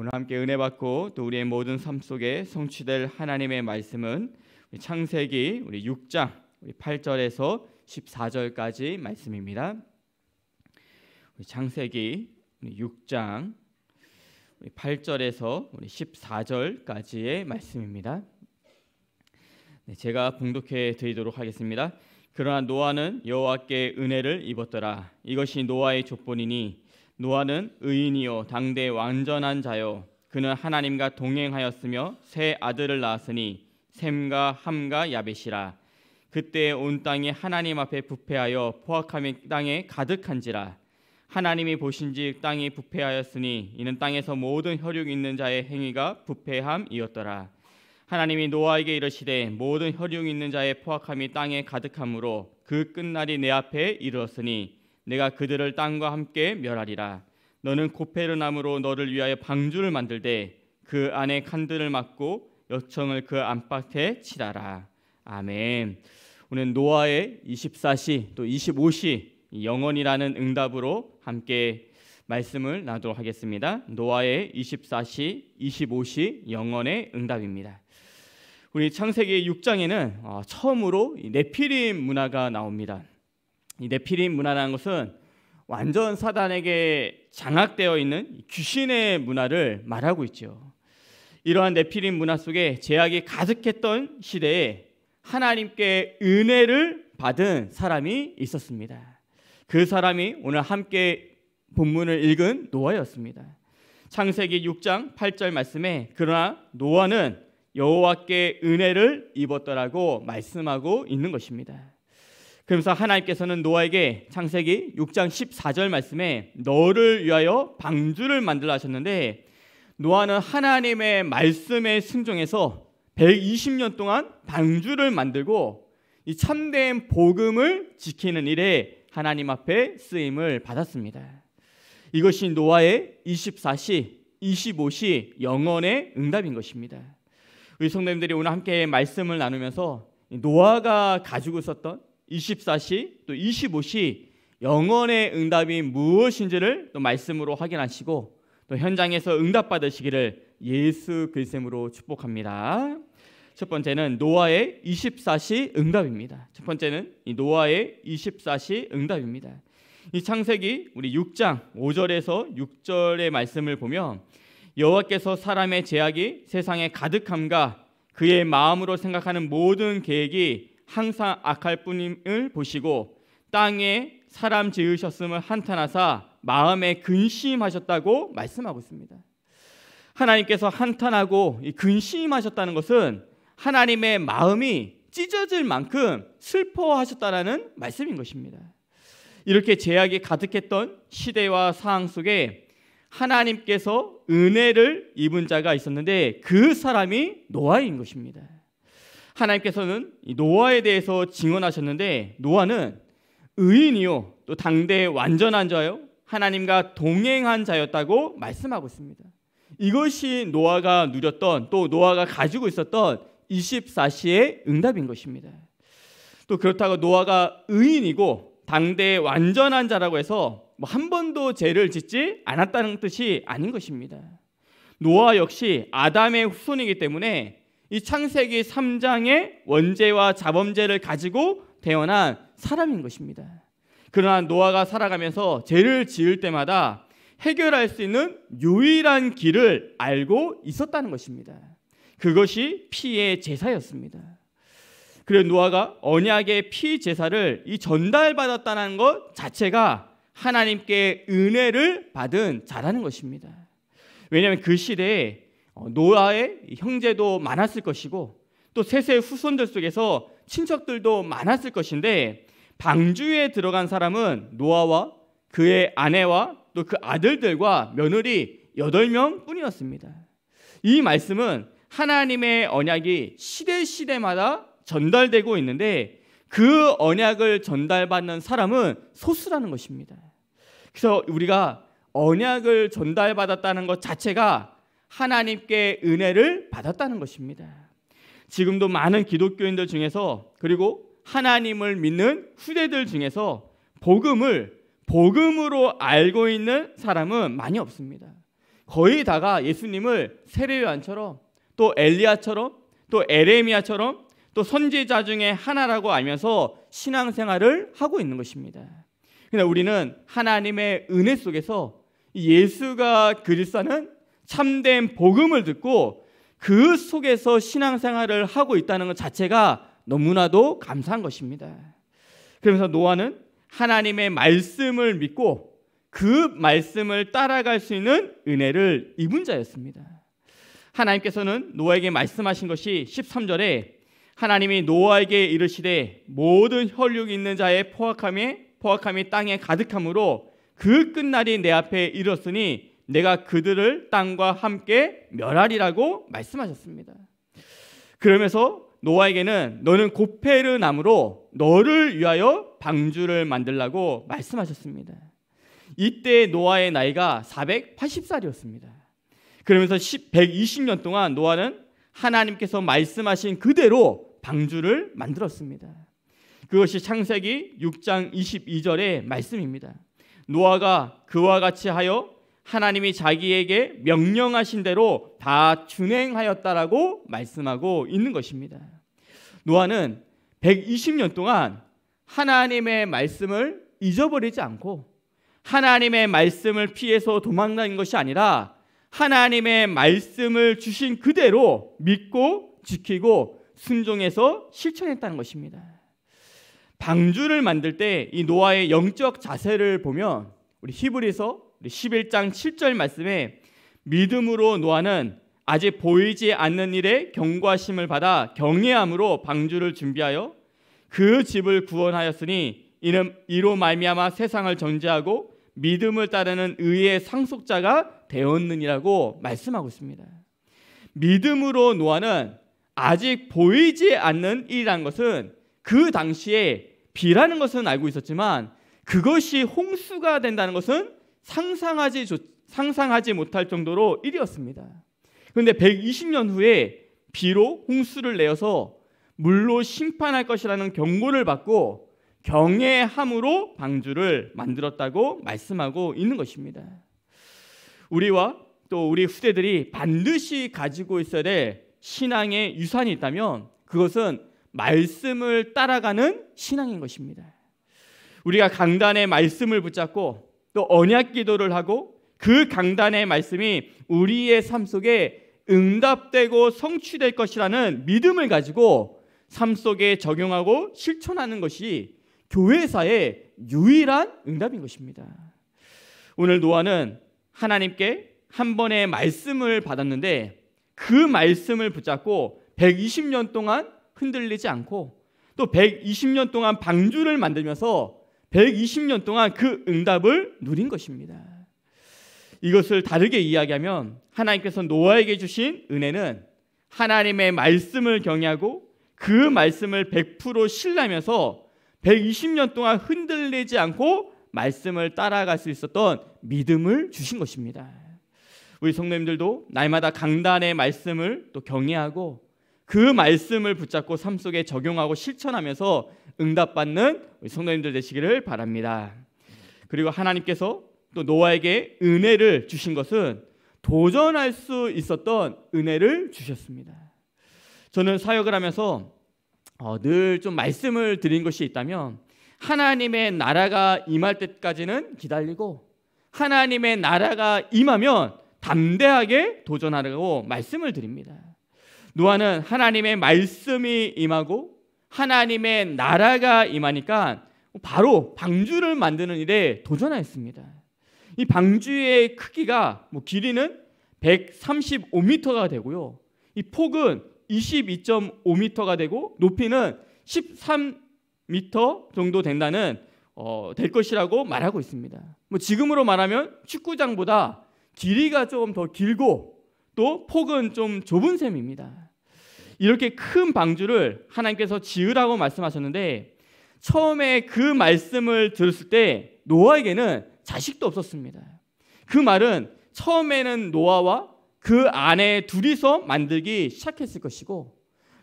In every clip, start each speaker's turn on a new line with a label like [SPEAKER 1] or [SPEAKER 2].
[SPEAKER 1] 오늘 함께 은혜 받고 또 우리의 모든 삶 속에 성취될 하나님의 말씀은 창세기 우리 6장 우리 8절에서 14절까지 말씀입니다. 우리 창세기 6장 8절에서 14절까지의 말씀입니다. 네, 제가 봉독해 드리도록 하겠습니다. 그러나 노아는 여호와께 은혜를 입었더라. 이것이 노아의 족본이니 노아는 의인이요 당대 완전한 자요. 그는 하나님과 동행하였으며 새 아들을 낳았으니 셈과 함과 야벳이라. 그때 온 땅이 하나님 앞에 부패하여 포악함이 땅에 가득한지라. 하나님이 보신즉 땅이 부패하였으니 이는 땅에서 모든 혈육 있는 자의 행위가 부패함이었더라. 하나님이 노아에게 이르시되 모든 혈육 있는 자의 포악함이 땅에 가득함으로 그 끝날이 내 앞에 이르렀으니 내가 그들을 땅과 함께 멸하리라 너는 고페르 나무로 너를 위하여 방주를 만들되 그 안에 칸들을 막고 요청을 그 안팎에 칠하라 아멘 오늘 노아의 24시 또 25시 영원이라는 응답으로 함께 말씀을 나도록 하겠습니다. 노아의 24시, 25시 영원의 응답입니다. 우리 창세기 6장에는 어, 처음으로 네피림 문화가 나옵니다. 이 네피림 문화라는 것은 완전 사단에게 장악되어 있는 귀신의 문화를 말하고 있죠. 이러한 네피림 문화 속에 제약이 가득했던 시대에 하나님께 은혜를 받은 사람이 있었습니다. 그 사람이 오늘 함께 본문을 읽은 노아였습니다. 창세기 6장 8절 말씀에 그러나 노아는 여호와께 은혜를 입었더라고 말씀하고 있는 것입니다. 그러면서 하나님께서는 노아에게 창세기 6장 14절 말씀에 너를 위하여 방주를 만들라 하셨는데 노아는 하나님의 말씀에 순종해서 120년 동안 방주를 만들고 이 참된 복음을 지키는 일에 하나님 앞에 쓰임을 받았습니다. 이것이 노아의 24시, 25시 영원의 응답인 것입니다. 우리 성도님들이 오늘 함께 말씀을 나누면서 노아가 가지고 있었던 24시 또 25시 영원의 응답이 무엇인지를 또 말씀으로 확인하시고 또 현장에서 응답 받으시기를 예수 그리스도로 축복합니다. 첫 번째는 노아의 24시 응답입니다. 첫 번째는 이 노아의 24시 응답입니다. 이 창세기 우리 6장 5절에서 6절의 말씀을 보면 여호와께서 사람의 제약이 세상에 가득함과 그의 마음으로 생각하는 모든 계획이 항상 악할 뿐임을 보시고 땅에 사람 지으셨음을 한탄하사 마음에 근심하셨다고 말씀하고 있습니다. 하나님께서 한탄하고 근심하셨다는 것은 하나님의 마음이 찢어질 만큼 슬퍼하셨다라는 말씀인 것입니다. 이렇게 제약이 가득했던 시대와 상황 속에 하나님께서 은혜를 입은 자가 있었는데 그 사람이 노아인 것입니다. 하나님께서는 노아에 대해서 증언하셨는데 노아는 의인이요 또 당대 완전한 자요 하나님과 동행한 자였다고 말씀하고 있습니다. 이것이 노아가 누렸던 또 노아가 가지고 있었던 24시의 응답인 것입니다. 또 그렇다고 노아가 의인이고 당대 완전한 자라고 해서 뭐 한 번도 죄를 짓지 않았다는 뜻이 아닌 것입니다. 노아 역시 아담의 후손이기 때문에 이 창세기 3장의 원죄와 자범죄를 가지고 태어난 사람인 것입니다. 그러나 노아가 살아가면서 죄를 지을 때마다 해결할 수 있는 유일한 길을 알고 있었다는 것입니다. 그것이 피의 제사였습니다. 그래 노아가 언약의 피 제사를 이 전달받았다는 것 자체가 하나님께 은혜를 받은 자라는 것입니다. 왜냐하면 그 시대에 어, 노아의 형제도 많았을 것이고 또 셋의 후손들 속에서 친척들도 많았을 것인데 방주에 들어간 사람은 노아와 그의 아내와 또 그 아들들과 며느리 8명 뿐이었습니다. 이 말씀은 하나님의 언약이 시대 시대마다 전달되고 있는데 그 언약을 전달받는 사람은 소수라는 것입니다. 그래서 우리가 언약을 전달받았다는 것 자체가 하나님께 은혜를 받았다는 것입니다. 지금도 많은 기독교인들 중에서 그리고 하나님을 믿는 후대들 중에서 복음을 복음으로 알고 있는 사람은 많이 없습니다. 거의 다가 예수님을 세례요한처럼 또 엘리야처럼 또 에레미야처럼 또 선지자 중에 하나라고 알면서 신앙생활을 하고 있는 것입니다. 그러나 우리는 하나님의 은혜 속에서 예수가 그리스도는 참된 복음을 듣고 그 속에서 신앙생활을 하고 있다는 것 자체가 너무나도 감사한 것입니다. 그러면서 노아는 하나님의 말씀을 믿고 그 말씀을 따라갈 수 있는 은혜를 입은 자였습니다. 하나님께서는 노아에게 말씀하신 것이 13절에 하나님이 노아에게 이르시되 모든 혈육이 있는 자의 포악함이 포악함이 땅에 가득함으로 그 끝날이 내 앞에 이르렀으니 내가 그들을 땅과 함께 멸하리라고 말씀하셨습니다. 그러면서 노아에게는 너는 고페르 나무로 너를 위하여 방주를 만들라고 말씀하셨습니다. 이때 노아의 나이가 480살이었습니다. 그러면서 120년 동안 노아는 하나님께서 말씀하신 그대로 방주를 만들었습니다. 그것이 창세기 6장 22절의 말씀입니다. 노아가 그와 같이 하여 하나님이 자기에게 명령하신 대로 다 준행하였다라고 말씀하고 있는 것입니다. 노아는 120년 동안 하나님의 말씀을 잊어버리지 않고 하나님의 말씀을 피해서 도망다닌 것이 아니라 하나님의 말씀을 주신 그대로 믿고 지키고 순종해서 실천했다는 것입니다. 방주를 만들 때 이 노아의 영적 자세를 보면 우리 히브리서 11장 7절 말씀에 믿음으로 노아는 아직 보이지 않는 일에 경과심을 받아 경외함으로 방주를 준비하여 그 집을 구원하였으니 이는 이로 말미암아 세상을 정죄하고 믿음을 따르는 의의 상속자가 되었느니라고 말씀하고 있습니다. 믿음으로 노아는 아직 보이지 않는 일이라는 것은 그 당시에 비라는 것은 알고 있었지만 그것이 홍수가 된다는 것은 상상하지 상상하지 못할 정도로 일이었습니다. 그런데 120년 후에 비로 홍수를 내어서 물로 심판할 것이라는 경고를 받고 경외함으로 방주를 만들었다고 말씀하고 있는 것입니다. 우리와 또 우리 후대들이 반드시 가지고 있어야 될 신앙의 유산이 있다면 그것은 말씀을 따라가는 신앙인 것입니다. 우리가 강단의 말씀을 붙잡고 또 언약 기도를 하고 그 강단의 말씀이 우리의 삶 속에 응답되고 성취될 것이라는 믿음을 가지고 삶 속에 적용하고 실천하는 것이 교회사의 유일한 응답인 것입니다. 오늘 노아는 하나님께 한 번의 말씀을 받았는데 그 말씀을 붙잡고 120년 동안 흔들리지 않고 또 120년 동안 방주를 만들면서 120년 동안 그 응답을 누린 것입니다. 이것을 다르게 이야기하면 하나님께서 노아에게 주신 은혜는 하나님의 말씀을 경외하고 그 말씀을 100% 신뢰하면서 120년 동안 흔들리지 않고 말씀을 따라갈 수 있었던 믿음을 주신 것입니다. 우리 성도님들도 날마다 강단의 말씀을 또 경외하고 그 말씀을 붙잡고 삶 속에 적용하고 실천하면서 응답받는 성도님들 되시기를 바랍니다. 그리고 하나님께서 또 노아에게 은혜를 주신 것은 도전할 수 있었던 은혜를 주셨습니다. 저는 사역을 하면서 어, 늘 좀 말씀을 드린 것이 있다면 하나님의 나라가 임할 때까지는 기다리고 하나님의 나라가 임하면 담대하게 도전하라고 말씀을 드립니다. 노아는 하나님의 말씀이 임하고 하나님의 나라가 임하니까 바로 방주를 만드는 일에 도전하였습니다. 이 방주의 크기가 뭐 길이는 135m가 되고요. 이 폭은 22.5m가 되고 높이는 13m 정도 된다는 어, 될 것이라고 말하고 있습니다. 뭐 지금으로 말하면 축구장보다 길이가 조금 더 길고 또 폭은 좀 좁은 셈입니다. 이렇게 큰 방주를 하나님께서 지으라고 말씀하셨는데 처음에 그 말씀을 들었을 때 노아에게는 자식도 없었습니다. 그 말은 처음에는 노아와 그 아내 둘이서 만들기 시작했을 것이고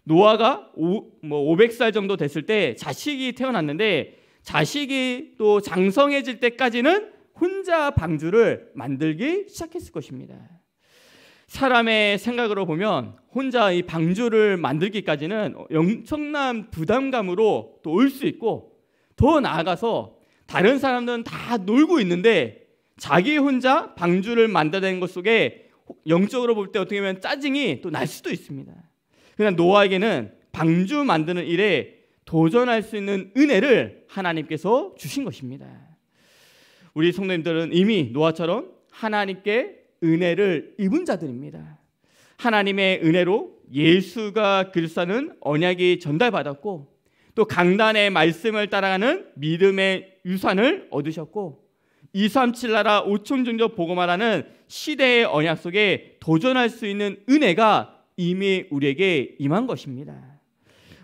[SPEAKER 1] 노아가 오, 뭐 500살 정도 됐을 때 자식이 태어났는데 자식이 또 장성해질 때까지는 혼자 방주를 만들기 시작했을 것입니다. 사람의 생각으로 보면 혼자 이 방주를 만들기까지는 엄청난 부담감으로 또 올 수 있고 더 나아가서 다른 사람들은 다 놀고 있는데 자기 혼자 방주를 만들어낸 것 속에 영적으로 볼 때 어떻게 보면 짜증이 또 날 수도 있습니다. 그러나 노아에게는 방주 만드는 일에 도전할 수 있는 은혜를 하나님께서 주신 것입니다. 우리 성도님들은 이미 노아처럼 하나님께 은혜를 입은 자들입니다. 하나님의 은혜로 예수가 그리스도는 언약이 전달받았고 또 강단의 말씀을 따라가는 믿음의 유산을 얻으셨고 237 나라 5천 종족 보고말하는 시대의 언약 속에 도전할 수 있는 은혜가 이미 우리에게 임한 것입니다.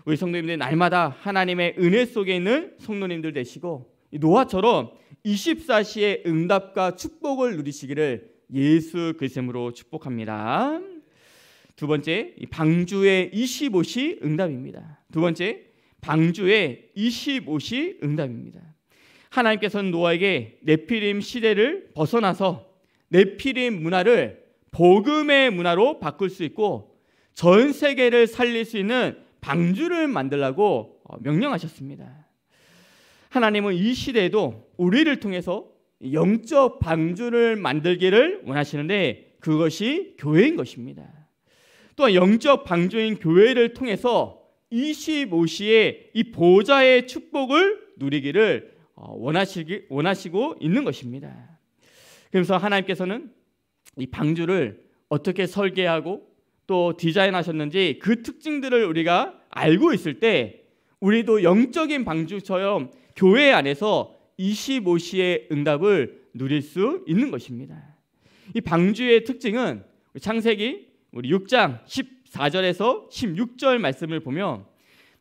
[SPEAKER 1] 우리 성도님들 날마다 하나님의 은혜 속에 있는 성도님들 되시고 노아처럼 24시의 응답과 축복을 누리시기를 예수 그리스도로 축복합니다. 두 번째, 방주의 25시 응답입니다. 두 번째, 방주의 25시 응답입니다. 하나님께서는 노아에게 네피림 시대를 벗어나서 네피림 문화를 복음의 문화로 바꿀 수 있고 전 세계를 살릴 수 있는 방주를 만들라고 어, 명령하셨습니다. 하나님은 이 시대에도 우리를 통해서 영적 방주를 만들기를 원하시는데 그것이 교회인 것입니다. 또한 영적 방주인 교회를 통해서 25시에 이 보좌의 축복을 누리기를 어, 원하시기, 원하시고 있는 것입니다. 그래서 하나님께서는 이 방주를 어떻게 설계하고 또 디자인하셨는지 그 특징들을 우리가 알고 있을 때 우리도 영적인 방주처럼 교회 안에서 25시의 응답을 누릴 수 있는 것입니다. 이 방주의 특징은 창세기 우리 6장 14절에서 16절 말씀을 보면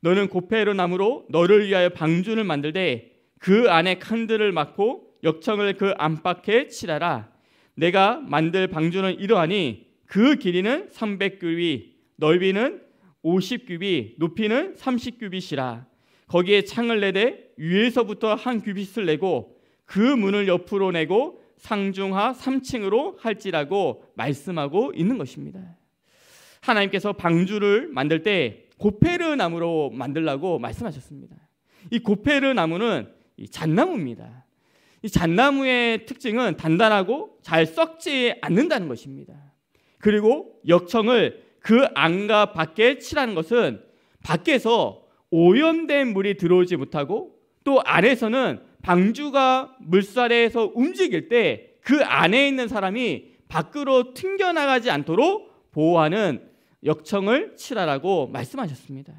[SPEAKER 1] 너는 고페르 나무로 너를 위하여 방주를 만들되 그 안에 칸들을 막고 역청을 그 안팎에 칠하라. 내가 만들 방주는 이러하니 그 길이는 300규비, 넓이는 50규비, 높이는 30규빗이라. 거기에 창을 내되 위에서부터 한 규빗을 내고 그 문을 옆으로 내고 상중하 3층으로 할지라고 말씀하고 있는 것입니다. 하나님께서 방주를 만들 때 고페르 나무로 만들라고 말씀하셨습니다. 이 고페르 나무는 잣나무입니다. 이 잣나무의 특징은 단단하고 잘 썩지 않는다는 것입니다. 그리고 역청을 그 안과 밖에 칠하는 것은 밖에서 오염된 물이 들어오지 못하고 또 안에서는 방주가 물살에서 움직일 때 그 안에 있는 사람이 밖으로 튕겨나가지 않도록 보호하는 역청을 칠하라고 말씀하셨습니다.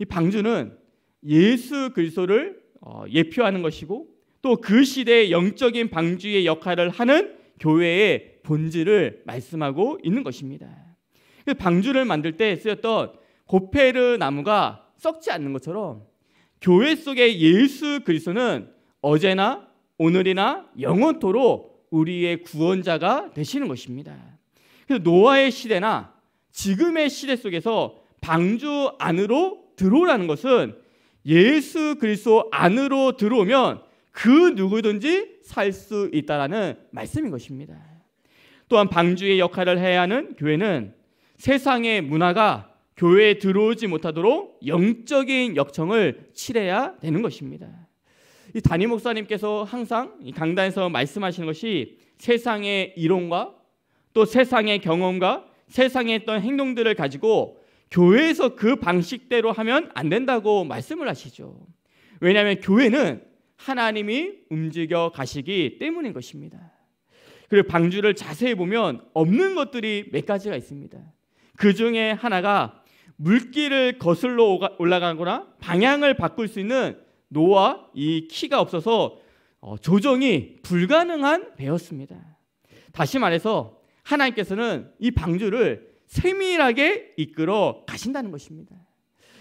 [SPEAKER 1] 이 방주는 예수 그리스도를 어, 예표하는 것이고 또 그 시대의 영적인 방주의 역할을 하는 교회의 본질을 말씀하고 있는 것입니다. 그 방주를 만들 때 쓰였던 고페르 나무가 썩지 않는 것처럼 교회 속의 예수 그리스도는 어제나 오늘이나 영원토록 우리의 구원자가 되시는 것입니다. 그래서 노아의 시대나 지금의 시대 속에서 방주 안으로 들어오라는 것은 예수 그리스도 안으로 들어오면 그 누구든지 살 수 있다라는 말씀인 것입니다. 또한 방주의 역할을 해야 하는 교회는 세상의 문화가 교회에 들어오지 못하도록 영적인 역청을 칠해야 되는 것입니다. 이 담임 목사님께서 항상 이 강단에서 말씀하시는 것이 세상의 이론과 또 세상의 경험과 세상에 있던 행동들을 가지고 교회에서 그 방식대로 하면 안 된다고 말씀을 하시죠. 왜냐하면 교회는 하나님이 움직여 가시기 때문인 것입니다. 그리고 방주를 자세히 보면 없는 것들이 몇 가지가 있습니다. 그 중에 하나가 물길을 거슬러 올라가거나 방향을 바꿀 수 있는 노와 이 키가 없어서 어, 조정이 불가능한 배였습니다. 다시 말해서 하나님께서는 이 방주를 세밀하게 이끌어 가신다는 것입니다.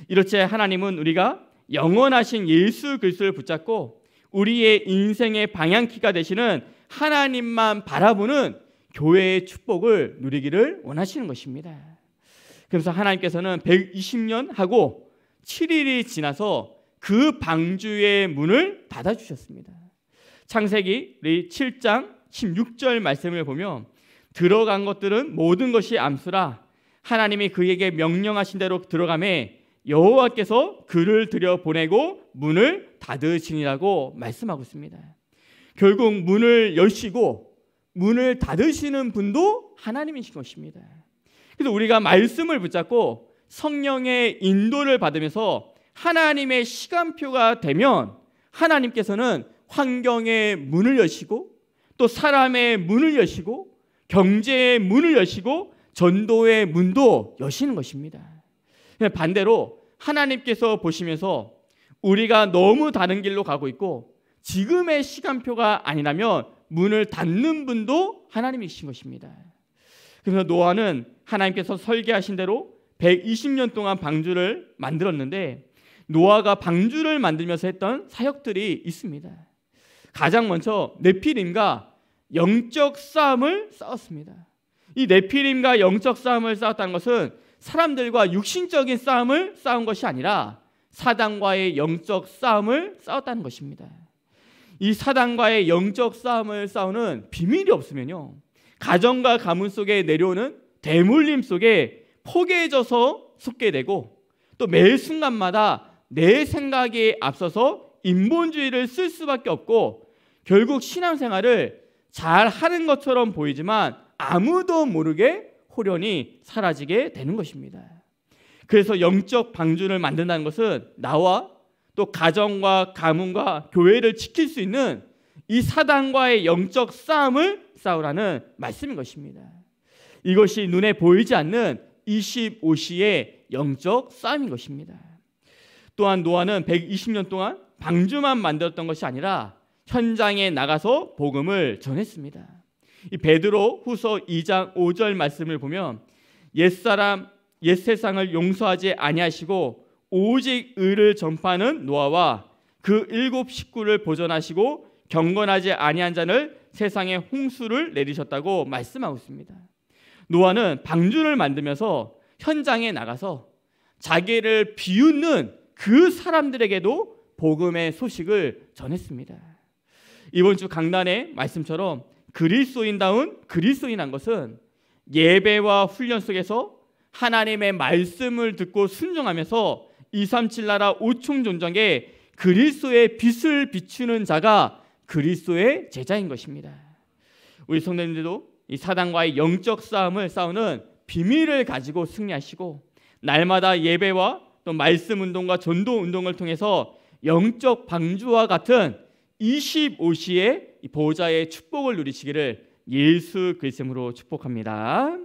[SPEAKER 1] 이렇게 하나님은 우리가 영원하신 예수 그리스도를 붙잡고 우리의 인생의 방향키가 되시는 하나님만 바라보는 교회의 축복을 누리기를 원하시는 것입니다. 그래서 하나님께서는 120년 하고 7일이 지나서 그 방주의 문을 닫아 주셨습니다. 창세기 7장 16절 말씀을 보면 들어간 것들은 모든 것이 암수라 하나님이 그에게 명령하신 대로 들어가매 여호와께서 그를 들여 보내고 문을 닫으시니라고 말씀하고 있습니다. 결국 문을 여시고 문을 닫으시는 분도 하나님이신 것입니다. 그래서 우리가 말씀을 붙잡고 성령의 인도를 받으면서 하나님의 시간표가 되면 하나님께서는 환경의 문을 여시고 또 사람의 문을 여시고 경제의 문을 여시고 전도의 문도 여시는 것입니다. 반대로 하나님께서 보시면서 우리가 너무 다른 길로 가고 있고 지금의 시간표가 아니라면 문을 닫는 분도 하나님이신 것입니다. 그래서 노아는 하나님께서 설계하신 대로 120년 동안 방주를 만들었는데 노아가 방주를 만들면서 했던 사역들이 있습니다. 가장 먼저 네피림과 영적 싸움을 싸웠습니다. 이 네피림과 영적 싸움을 싸웠다는 것은 사람들과 육신적인 싸움을 싸운 것이 아니라 사단과의 영적 싸움을 싸웠다는 것입니다. 이 사단과의 영적 싸움을 싸우는 비밀이 없으면요. 가정과 가문 속에 내려오는 대물림 속에 포개져서 속게 되고 또 매 순간마다 내 생각에 앞서서 인본주의를 쓸 수밖에 없고 결국 신앙생활을 잘 하는 것처럼 보이지만 아무도 모르게 호련히 사라지게 되는 것입니다. 그래서 영적 방주를 만든다는 것은 나와 또 가정과 가문과 교회를 지킬 수 있는 이 사단과의 영적 싸움을 싸우라는 말씀인 것입니다. 이것이 눈에 보이지 않는 25시의 영적 싸움인 것입니다. 또한 노아는 120년 동안 방주만 만들었던 것이 아니라 현장에 나가서 복음을 전했습니다. 이 베드로 후서 2장 5절 말씀을 보면 옛사람 옛 세상을 용서하지 아니하시고 오직 의를 전파하는 노아와 그 일곱 식구를 보존하시고 경건하지 아니한 자를 세상에 홍수를 내리셨다고 말씀하고 있습니다. 노아는 방주를 만들면서 현장에 나가서 자기를 비웃는 그 사람들에게도 복음의 소식을 전했습니다. 이번 주 강단의 말씀처럼 그리스도인다운 그리스도인한 것은 예배와 훈련 속에서 하나님의 말씀을 듣고 순종하면서 237 나라 오총 존정에 그리스도의 빛을 비추는 자가 그리스도의 제자인 것입니다. 우리 성도님들도 이 사단과의 영적 싸움을 싸우는 비밀을 가지고 승리하시고 날마다 예배와 또 말씀 운동과 전도 운동을 통해서 영적 방주와 같은 25시의 보좌의 축복을 누리시기를 예수 그리스도로 축복합니다.